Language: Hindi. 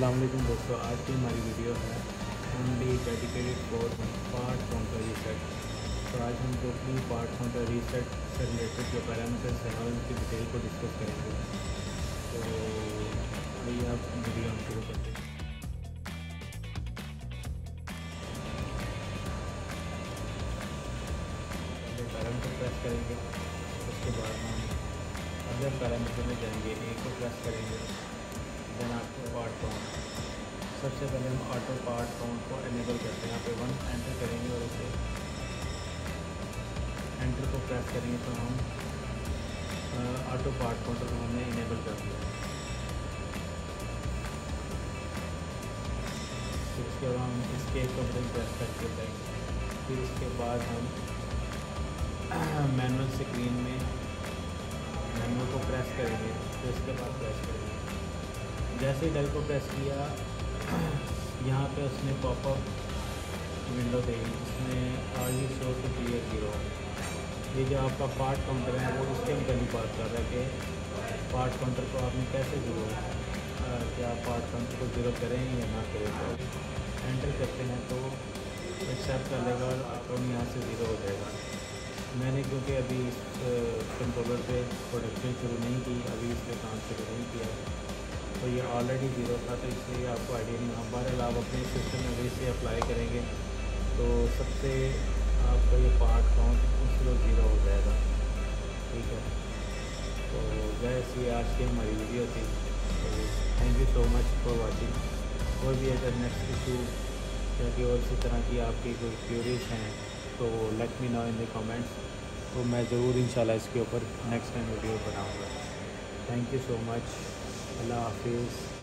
दोस्तों, आज की हमारी वीडियो है ओनली डेडिकेटेड फॉर पार्ट का रीसेट तो आज हम टोटली पार्ट फ़ोन का रीसेट से रिलेटेड जो पैरामीटर्स हैं उनकी डिटेल को डिस्कस करेंगे। तो आइए आप वीडियो हम शुरू करते हैं। पैरामीटर प्रेस करेंगे, उसके बाद हम अगले पैरामीटर में जाएँगे ए को प्रेस करेंगे देन आपको सबसे पहले हम ऑटो पार्ट काउंट को इनेबल करते हैं। यहाँ पे वन एंटर करेंगे और इसे एंटर को प्रेस करेंगे तो हम ऑटो पार्ट काउंटर को हमने इनेबल कर दिया। फिर उसके बाद हम इसके को बटन प्रेस करके जाएँगे फिर इसके बाद हम मैनुअल स्क्रीन में मैनुअल को प्रेस करेंगे। फिर इसके बाद प्रेस करेंगे। जैसे ही डेल को प्रेस किया यहाँ पे उसने पॉपअप विंडो देगी जिसमें are you sure to clear zero ये जो आपका पार्ट काउंटर है, वो उसके अंदर ही बात कर रहा है कि पार्ट काउंटर को आपने कैसे ज़ीरो क्या पार्ट काउंटर को ज़ीरो करें या ना करें? तो एंटर करते हैं तो एक्सेप्ट कर लेगा और अकाउंट यहाँ से ज़ीरो हो जाएगा। मैंने क्योंकि अभी इस कंट्रोलर पे प्रोडक्शन शुरू नहीं की, अभी इस पर ऑलरेडी ज़ीरो था तो इसलिए आपको आइडिया नहीं, हमारे आप अपने सिस्टम में भी इसे अप्लाई करेंगे। तो सबसे आपका ये पार्ट काउंट उसको ज़ीरो हो जाएगा। ठीक है? तो जैसी आज की हमारी वीडियो थी। तो thank you so much for watching और भी अगर नेक्स्ट इशू या कि और इसी तरह की आपकी कोई क्यूरीज हैं तो let me know in the comments तो मैं ज़रूर इंशाल्लाह इसके ऊपर नेक्स्ट टाइम वीडियो बनाऊँगा। Thank you so much अल्लाह हाफिज़